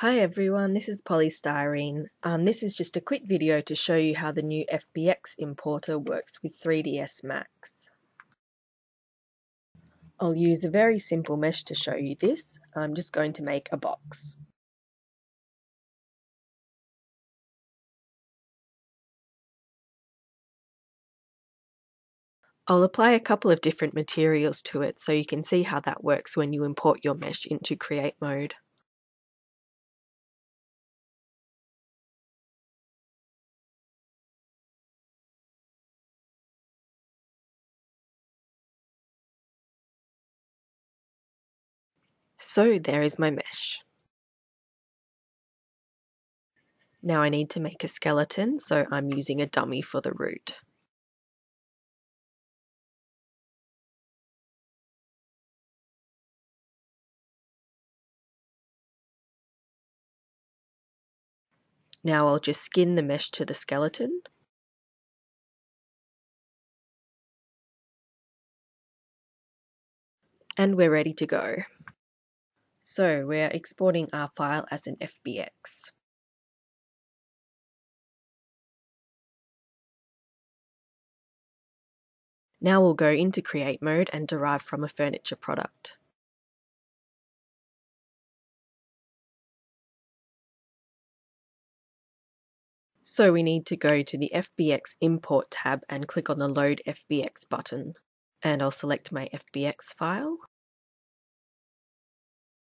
Hi everyone, this is Polystyrene. Um, this is just a quick video to show you how the new FBX importer works with 3ds Max. I'll use a very simple mesh to show you this. I'm just going to make a box. I'll apply a couple of different materials to it so you can see how that works when you import your mesh into create mode. So there is my mesh. Now I need to make a skeleton, so I'm using a dummy for the root. Now I'll just skin the mesh to the skeleton. And we're ready to go. So we're exporting our file as an FBX. Now we'll go into create mode and derive from a furniture product. So we need to go to the FBX import tab and click on the load FBX button. And I'll select my FBX file.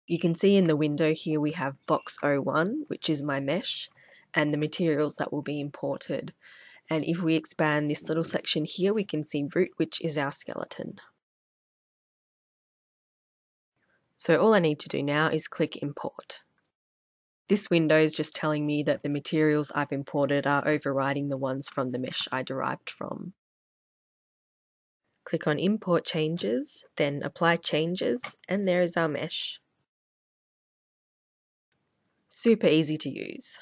You can see in the window here we have box 01, which is my mesh, and the materials that will be imported. And if we expand this little section here, we can see root, which is our skeleton. So all I need to do now is click import. This window is just telling me that the materials I've imported are overriding the ones from the mesh I derived from. Click on Import Changes, then Apply Changes, and there is our mesh. Super easy to use.